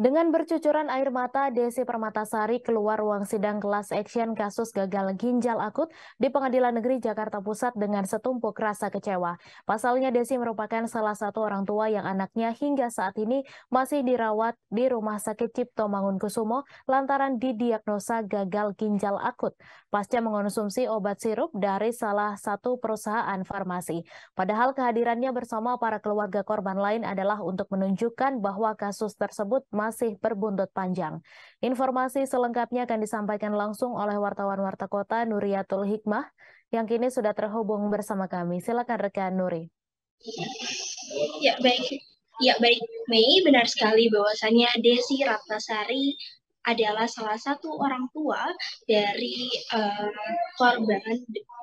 Dengan bercucuran air mata, Desi Permatasari keluar ruang sidang kelas action kasus gagal ginjal akut di Pengadilan Negeri Jakarta Pusat dengan setumpuk rasa kecewa. Pasalnya Desi merupakan salah satu orang tua yang anaknya hingga saat ini masih dirawat di Rumah Sakit Cipto Mangunkusumo lantaran didiagnosa gagal ginjal akut pasca mengonsumsi obat sirup dari salah satu perusahaan farmasi. Padahal kehadirannya bersama para keluarga korban lain adalah untuk menunjukkan bahwa kasus tersebut masih masih berbuntut panjang. Informasi selengkapnya akan disampaikan langsung oleh wartawan Warta Kota Nuriatul Hikmah yang kini sudah terhubung bersama kami. Silakan rekan Nuri. Ya, baik. Ya, baik. Mei, benar sekali bahwasannya Desi Ratnasari adalah salah satu orang tua dari uh, korban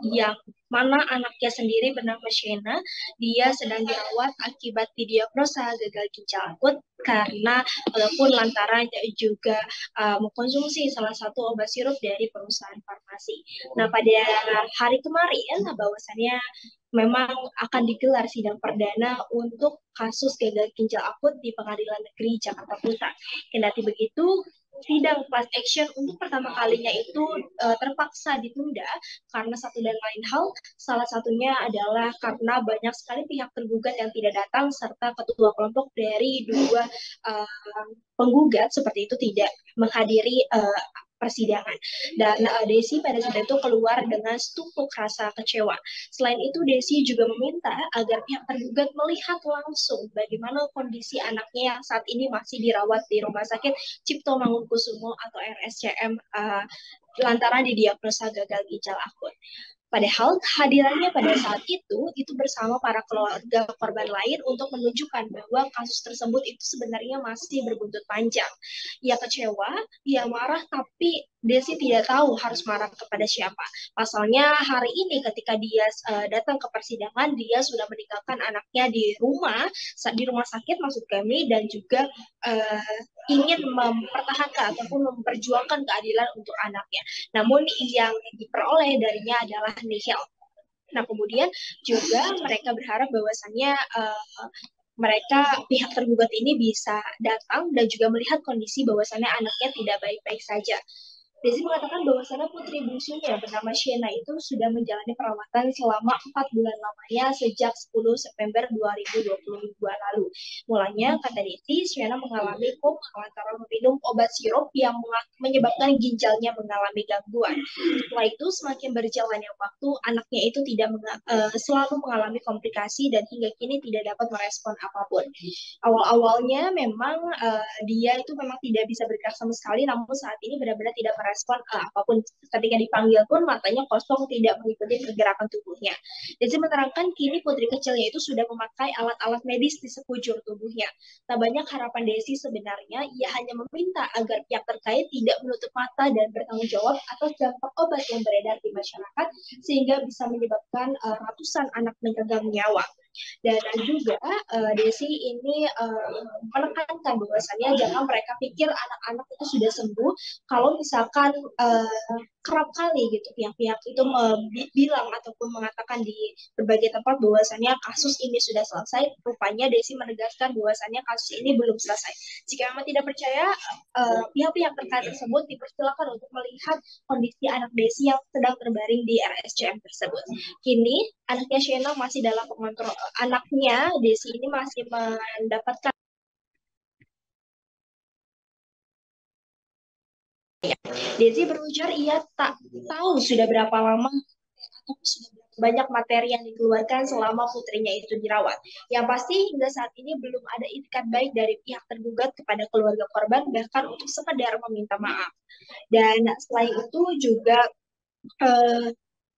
yang mana anaknya sendiri bernama Shena, dia sedang dirawat akibat didiagnosa gagal ginjal akut karena walaupun lantaran juga uh, mengkonsumsi salah satu obat sirup dari perusahaan farmasi. Nah pada hari kemarin bahwasannya memang akan digelar sidang perdana untuk kasus gagal ginjal akut di Pengadilan Negeri Jakarta Pusat. Kendati begitu, sidang class action untuk pertama kalinya itu uh, terpaksa ditunda karena satu dan lain hal. Salah satunya adalah karena banyak sekali pihak tergugat yang tidak datang serta ketua kelompok dari dua uh, penggugat seperti itu tidak menghadiri uh, persidangan. Dan uh, Desi pada saat itu keluar dengan setumpuk rasa kecewa. Selain itu, Desi juga meminta agar pihak tergugat melihat langsung bagaimana kondisi anaknya yang saat ini masih dirawat di Rumah Sakit Cipto Mangunkusumo atau RSCM uh, lantaran didiagnosa gagal ginjal akut. Padahal kehadirannya pada saat itu itu bersama para keluarga korban lain untuk menunjukkan bahwa kasus tersebut itu sebenarnya masih berbuntut panjang. Ia kecewa, ia marah, tapi Desi tidak tahu harus marah kepada siapa. Pasalnya hari ini ketika dia uh, datang ke persidangan, dia sudah meninggalkan anaknya di rumah, di rumah sakit maksud kami, dan juga uh, ingin mempertahankan ataupun memperjuangkan keadilan untuk anaknya. Namun yang diperoleh darinya adalah nihil. Nah kemudian juga mereka berharap bahwasannya uh, mereka pihak tergugat ini bisa datang dan juga melihat kondisi bahwasannya anaknya tidak baik-baik saja. Desi mengatakan bahwasannya putri bungsunya bernama Shena itu sudah menjalani perawatan selama 4 bulan lamanya sejak 10 September 2022 lalu. Mulanya, kata Desi, Shena mengalami koma lantaran meminum obat sirup yang menyebabkan ginjalnya mengalami gangguan. Setelah itu, semakin berjalannya waktu, anaknya itu tidak uh, selalu mengalami komplikasi dan hingga kini tidak dapat merespon apa pun. Awal-awalnya memang uh, dia itu memang tidak bisa bergerak sama sekali, namun saat ini benar-benar tidak merespon uh, apa pun. Ketika dipanggil pun matanya kosong tidak mengikuti pergerakan tubuhnya. Desi menerangkan kini putri kecilnya itu sudah memakai alat-alat medis di sekujur tubuhnya. Tak banyak harapan Desi sebenarnya, ia hanya meminta agar pihak terkait tidak menutup mata dan bertanggung jawab atas dampak obat yang beredar di masyarakat sehingga bisa menyebabkan uh, ratusan anak menyergam nyawa. Dan juga uh, Desi ini uh, menekankan bahwasannya jangan mereka pikir anak-anak itu sudah sembuh kalau misalkan uh, kerap kali gitu pihak-pihak itu bilang ataupun mengatakan di berbagai tempat bahwasannya kasus ini sudah selesai. Rupanya Desi menegaskan bahwasannya kasus ini belum selesai. Jika memang tidak percaya, pihak-pihak uh, terkait tersebut dipersilakan untuk melihat kondisi anak Desi yang sedang terbaring di RSCM tersebut. Kini anaknya Shena masih dalam pengontrol anaknya Desi ini masih mendapatkan Desi berujar ia tak tahu sudah berapa lama banyak materi yang dikeluarkan selama putrinya itu dirawat. Yang pasti hingga saat ini belum ada itikat baik dari pihak tergugat kepada keluarga korban bahkan untuk sekedar meminta maaf. Dan selain itu juga eh,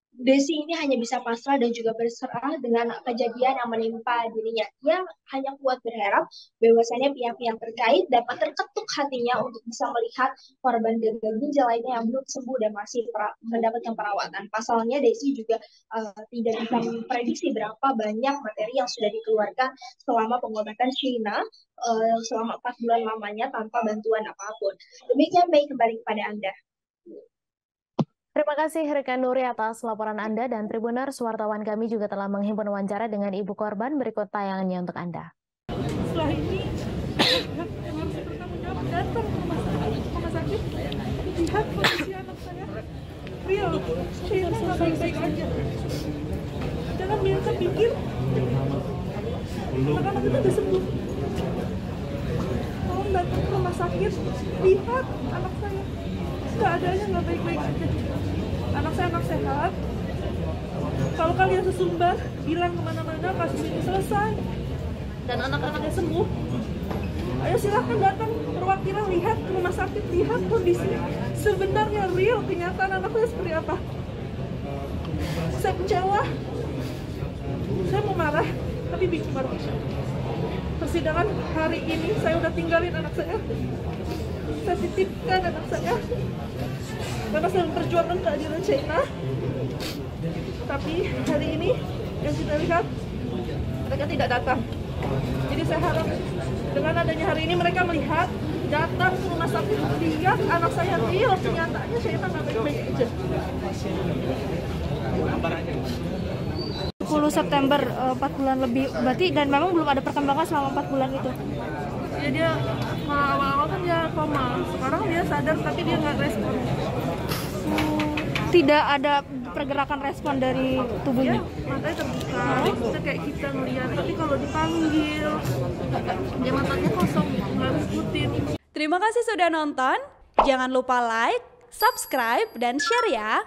Desi ini hanya bisa pasrah dan juga berserah dengan kejadian yang menimpa dirinya. Ia hanya kuat berharap bahwasanya pihak-pihak terkait dapat terketuk hatinya untuk bisa melihat korban gagal ginjal lainnya yang belum sembuh dan masih mendapatkan perawatan. Pasalnya Desi juga uh, tidak bisa memprediksi berapa banyak materi yang sudah dikeluarkan selama pengobatan China uh, selama 4 bulan lamanya tanpa bantuan apa pun. Demikian baik kembali kepada Anda. Terima kasih rekan Nuri atas laporan Anda. Dan Tribuners wartawan kami juga telah menghimpun wawancara dengan ibu korban. Berikut tayangannya untuk Anda. Setelah ini datang ke rumah sakit, rumah sakit. Lihat kondisi anak saya real Sheila nggak baik-baik aja. Jangan biasa pikir. Anak-anak itu udah sembuh tolong datang ke rumah sakit. Lihat anak saya. Keadaannya nggak baik-baik aja anak saya anak sehat. Kalau kalian sesumbar bilang ke mana-mana kasus ini selesai. Dan anak-anaknya sembuh. Ayo silahkan datang perwakilan lihat rumah sakit lihat kondisi sebenarnya real kenyataan anak saya seperti apa? Saya kecewa. Saya mau marah tapi bingung baru. Persidangan hari ini saya udah tinggalin anak saya saya titipkan anak saya. Karena saya memperjuangkan keadilan China tapi hari ini yang kita lihat mereka tidak datang. Jadi saya harap dengan adanya hari ini mereka melihat datang ke rumah sakit lihat anak saya real kenyataannya saya nggak baik-baik aja. 10 September eh, 4 bulan lebih berarti dan memang belum ada perkembangan selama 4 bulan itu? Ya dia kalau awal-awal kan dia koma sekarang dia sadar tapi dia nggak respon tidak ada pergerakan respon dari tubuhnya matanya terbuka maksudnya kayak kita ngeliat tapi kalau dipanggil dia matanya kosong nggak ngikutin Terima kasih sudah nonton. Jangan lupa like, subscribe, dan share ya.